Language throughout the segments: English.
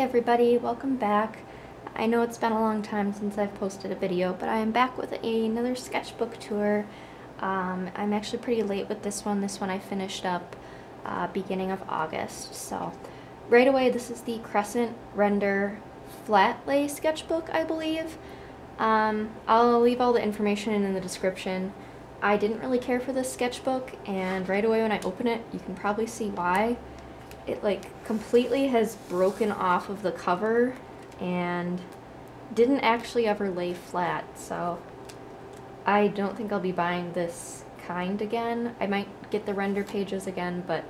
everybody, welcome back. I know it's been a long time since I've posted a video, but I am back with another sketchbook tour. Um, I'm actually pretty late with this one. This one I finished up uh, beginning of August. So right away, this is the Crescent RENDR Flat Lay sketchbook, I believe. Um, I'll leave all the information in the description. I didn't really care for this sketchbook, and right away when I open it, you can probably see why it like completely has broken off of the cover and didn't actually ever lay flat so I don't think I'll be buying this kind again. I might get the RENDR pages again but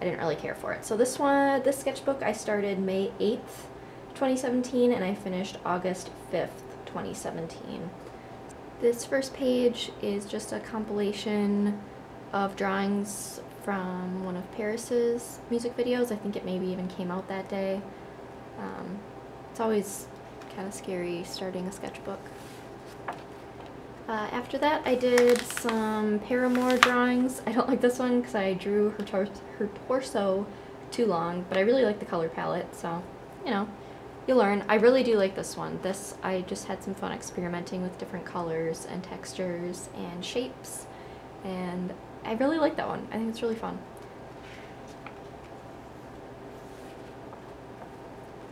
I didn't really care for it. So this one, this sketchbook I started May 8th, 2017 and I finished August 5th, 2017. This first page is just a compilation of drawings from one of PVRIS's music videos. I think it maybe even came out that day. Um, it's always kind of scary starting a sketchbook. Uh, after that, I did some Paramore drawings. I don't like this one because I drew her, tor her torso too long, but I really like the color palette, so, you know, you learn. I really do like this one. This, I just had some fun experimenting with different colors and textures and shapes, and I really like that one. I think it's really fun.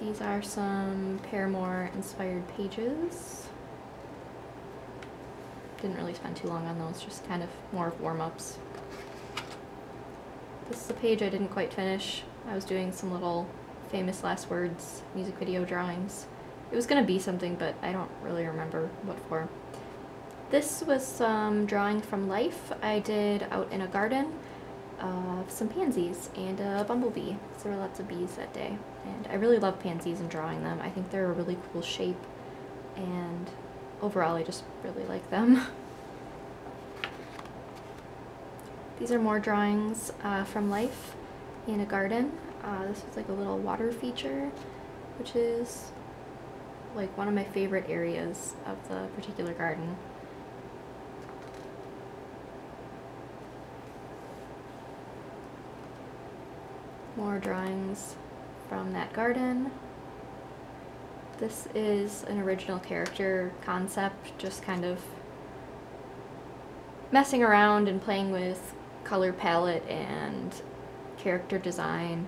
These are some Paramore inspired pages. Didn't really spend too long on those, just kind of more of warm-ups. This is a page I didn't quite finish. I was doing some little famous last words music video drawings. It was gonna be something, but I don't really remember what for. This was some drawing from life I did out in a garden of some pansies and a bumblebee. So there were lots of bees that day. And I really love pansies and drawing them. I think they're a really cool shape and overall I just really like them. These are more drawings uh, from life in a garden. Uh, this was like a little water feature, which is like one of my favorite areas of the particular garden. More drawings from that garden. This is an original character concept, just kind of messing around and playing with color palette and character design.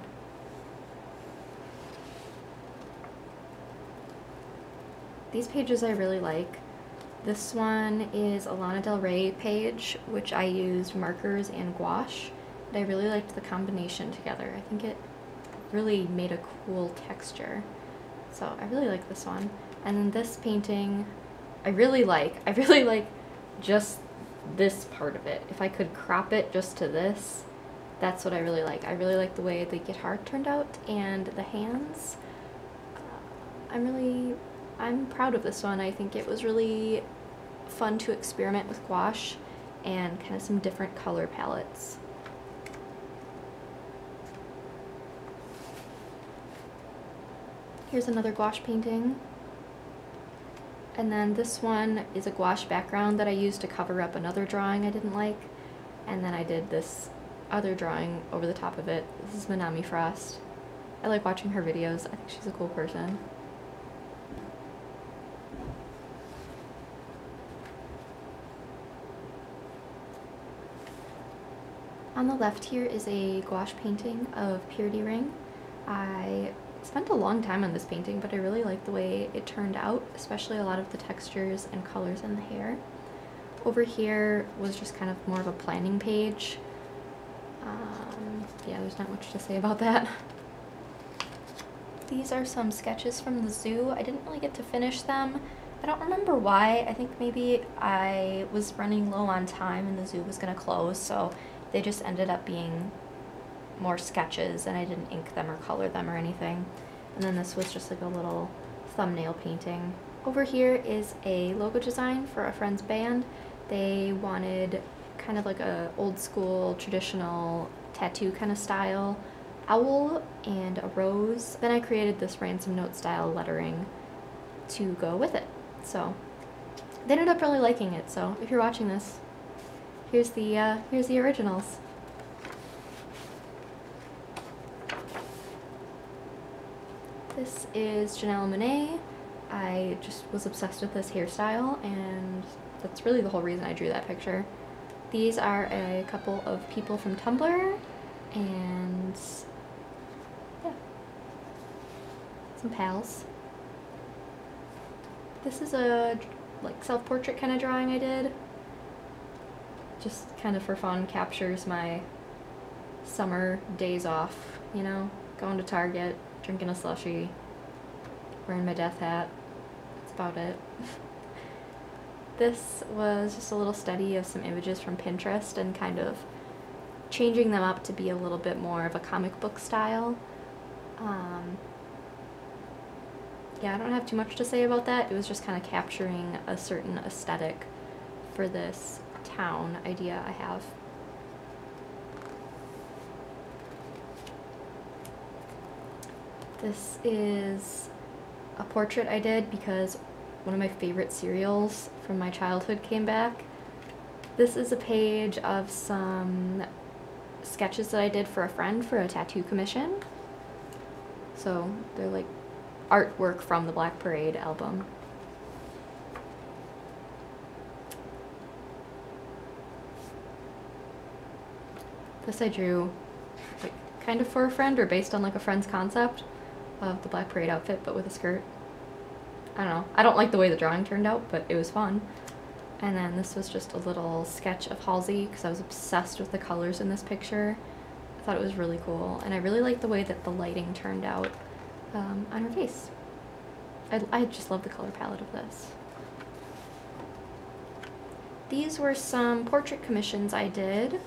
These pages I really like. This one is a Lana Del Rey page, which I used markers and gouache. I really liked the combination together. I think it really made a cool texture. So I really like this one. And then this painting, I really like. I really like just this part of it. If I could crop it just to this, that's what I really like. I really like the way the guitar turned out and the hands. Uh, I'm really, I'm proud of this one. I think it was really fun to experiment with gouache and kind of some different color palettes. Here's another gouache painting. And then this one is a gouache background that I used to cover up another drawing I didn't like. And then I did this other drawing over the top of it. This is Manami Frost. I like watching her videos. I think she's a cool person. On the left here is a gouache painting of Purity Ring. I spent a long time on this painting, but I really like the way it turned out, especially a lot of the textures and colors in the hair. Over here was just kind of more of a planning page. Um, yeah, there's not much to say about that. These are some sketches from the zoo. I didn't really get to finish them. I don't remember why. I think maybe I was running low on time and the zoo was going to close, so they just ended up being more sketches and I didn't ink them or color them or anything. And then this was just like a little thumbnail painting. Over here is a logo design for a friend's band. They wanted kind of like a old school traditional tattoo kind of style owl and a rose. Then I created this ransom note style lettering to go with it. So they ended up really liking it. So if you're watching this, here's the uh, here's the originals. This is Janelle Monáe. I just was obsessed with this hairstyle and that's really the whole reason I drew that picture. These are a couple of people from Tumblr and yeah, some pals. This is a like self-portrait kind of drawing I did. Just kind of for fun, captures my summer days off, you know, going to Target, drinking a slushie, wearing my death hat. That's about it. this was just a little study of some images from Pinterest and kind of changing them up to be a little bit more of a comic book style. Um, yeah, I don't have too much to say about that. It was just kind of capturing a certain aesthetic for this town idea I have. This is a portrait I did because one of my favorite cereals from my childhood came back. This is a page of some sketches that I did for a friend for a tattoo commission. So they're like artwork from the Black Parade album. This I drew like kind of for a friend or based on like a friend's concept of the Black Parade outfit but with a skirt. I don't know. I don't like the way the drawing turned out, but it was fun. And then this was just a little sketch of Halsey because I was obsessed with the colors in this picture. I thought it was really cool. And I really liked the way that the lighting turned out um, on her face. I, I just love the color palette of this. These were some portrait commissions I did.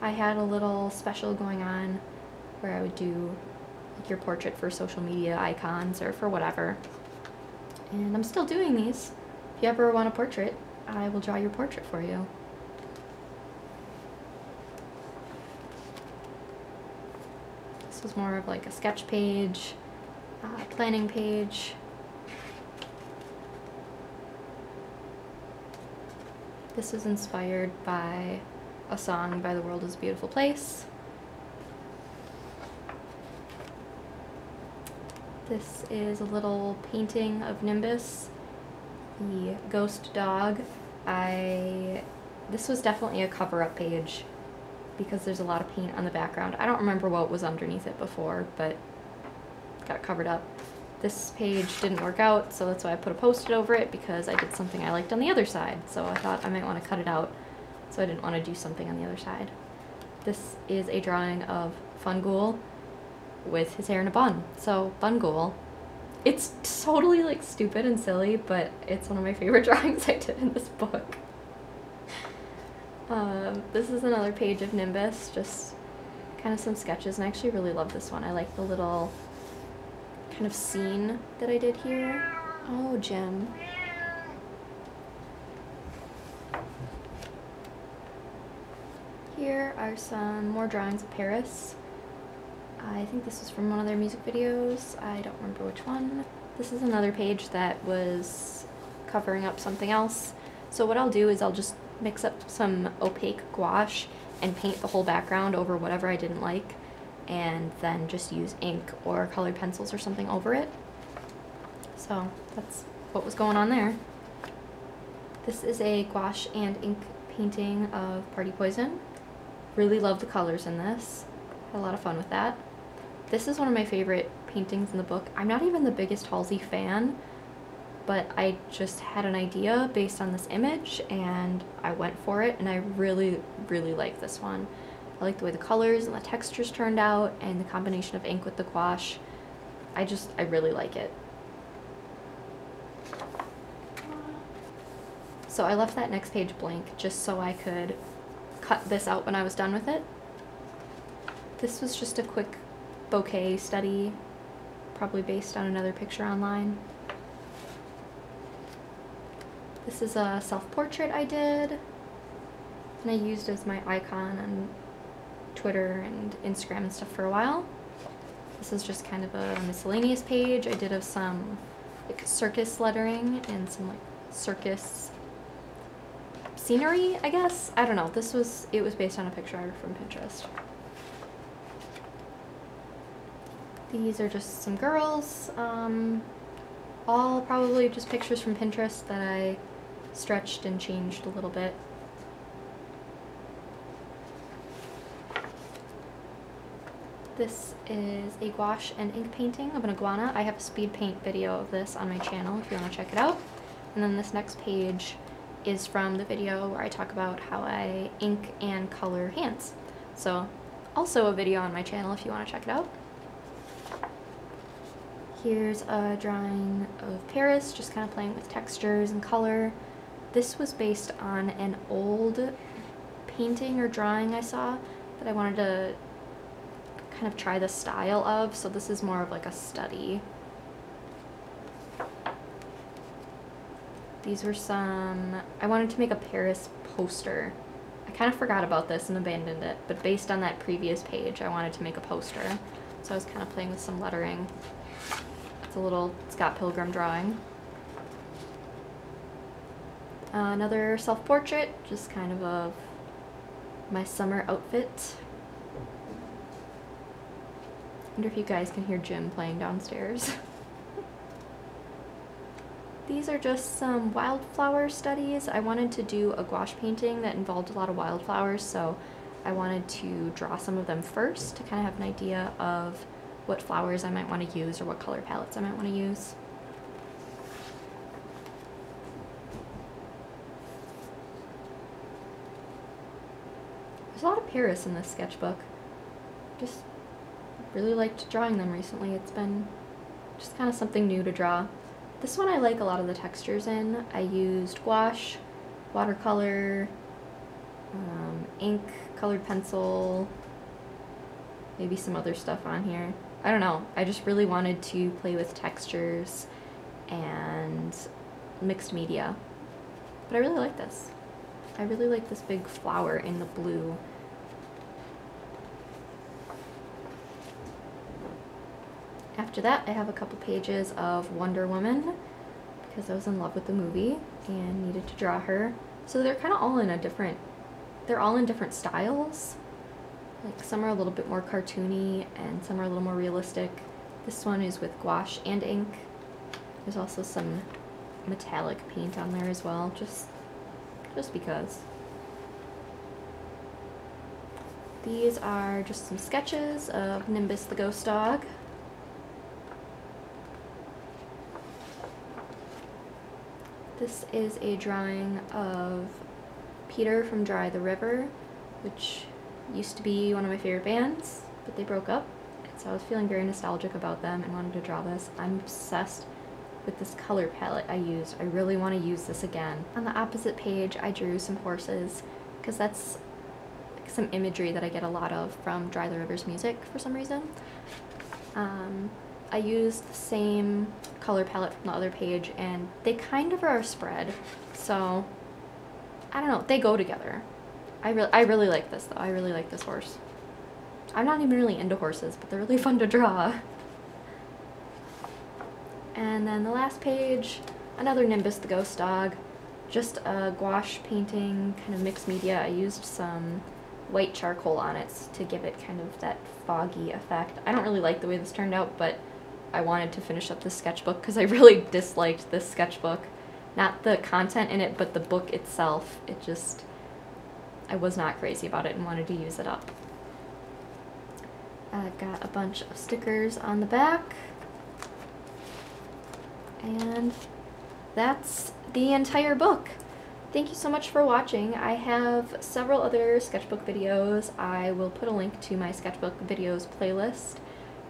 I had a little special going on where I would do like your portrait for social media icons or for whatever. And I'm still doing these. If you ever want a portrait, I will draw your portrait for you. This was more of like a sketch page, planning page. This was inspired by a song by The World is a Beautiful Place. This is a little painting of Nimbus, the ghost dog. I this was definitely a cover-up page because there's a lot of paint on the background. I don't remember what was underneath it before, but got covered up. This page didn't work out, so that's why I put a post-it over it because I did something I liked on the other side. So I thought I might want to cut it out, so I didn't want to do something on the other side. This is a drawing of Fun Ghoul with his hair in a bun. So Bun Ghoul. It's totally like stupid and silly, but it's one of my favorite drawings I did in this book. Um, this is another page of Nimbus, just kind of some sketches, and I actually really love this one. I like the little kind of scene that I did here. Oh, Jim. Here are some more drawings of PVRIS. I think this was from one of their music videos. I don't remember which one. This is another page that was covering up something else. So what I'll do is I'll just mix up some opaque gouache and paint the whole background over whatever I didn't like and then just use ink or colored pencils or something over it. So that's what was going on there. This is a gouache and ink painting of Party Poison. Really love the colors in this. Had a lot of fun with that. This is one of my favorite paintings in the book. I'm not even the biggest Halsey fan, but I just had an idea based on this image and I went for it and I really, really like this one. I like the way the colors and the textures turned out and the combination of ink with the gouache. I just, I really like it. So I left that next page blank just so I could cut this out when I was done with it. This was just a quick bouquet study, probably based on another picture online. This is a self-portrait I did, and I used as my icon on Twitter and Instagram and stuff for a while. This is just kind of a miscellaneous page I did of some like circus lettering and some like circus scenery, I guess. I don't know. This was, it was based on a picture from Pinterest. These are just some girls, um, all probably just pictures from Pinterest that I stretched and changed a little bit. This is a gouache and ink painting of an iguana. I have a speed paint video of this on my channel if you want to check it out. And then this next page is from the video where I talk about how I ink and color hands. So also a video on my channel if you want to check it out. Here's a drawing of PVRIS, just kind of playing with textures and color. This was based on an old painting or drawing I saw that I wanted to kind of try the style of, so this is more of like a study. These were some, I wanted to make a PVRIS poster. I kind of forgot about this and abandoned it, but based on that previous page, I wanted to make a poster. So I was kind of playing with some lettering. A little Scott Pilgrim drawing. Uh, another self-portrait, just kind of of my summer outfit wonder if you guys can hear Jim playing downstairs. These are just some wildflower studies. I wanted to do a gouache painting that involved a lot of wildflowers, so I wanted to draw some of them first to kind of have an idea of what flowers I might want to use or what color palettes I might want to use. There's a lot of PVRIS in this sketchbook. Just really liked drawing them recently. It's been just kind of something new to draw. This one I like a lot of the textures in. I used gouache, watercolor, um, ink, colored pencil, maybe some other stuff on here. I don't know. I just really wanted to play with textures and mixed media. But I really like this. I really like this big flower in the blue After that, I have a couple pages of Wonder Woman because I was in love with the movie and needed to draw her. So they're kind of all in a different, they're all in different styles. Like some are a little bit more cartoony and some are a little more realistic. This one is with gouache and ink. There's also some metallic paint on there as well, just, just because. These are just some sketches of Nimbus the ghost dog. This is a drawing of Peter from Dry the River, which used to be one of my favorite bands, but they broke up. So I was feeling very nostalgic about them and wanted to draw this. I'm obsessed with this color palette I used. I really want to use this again. On the opposite page, I drew some horses because that's some imagery that I get a lot of from Dry the River's music for some reason. Um, I used the same color palette from the other page and they kind of are spread. So I don't know, they go together. I, re I really like this though. I really like this horse. I'm not even really into horses, but they're really fun to draw. And then the last page, another Nimbus the Ghost Dog. Just a gouache painting, kind of mixed media. I used some white charcoal on it to give it kind of that foggy effect. I don't really like the way this turned out, but I wanted to finish up this sketchbook because I really disliked this sketchbook. Not the content in it, but the book itself. It just, I was not crazy about it and wanted to use it up. I got a bunch of stickers on the back. And that's the entire book. Thank you so much for watching. I have several other sketchbook videos. I will put a link to my sketchbook videos playlist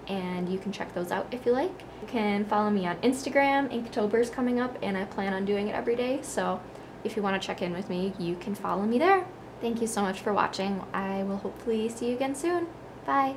and you can check those out if you like. You can follow me on Instagram, Inktober is coming up and I plan on doing it every day, so if you want to check in with me, you can follow me there. Thank you so much for watching. I will hopefully see you again soon. Bye!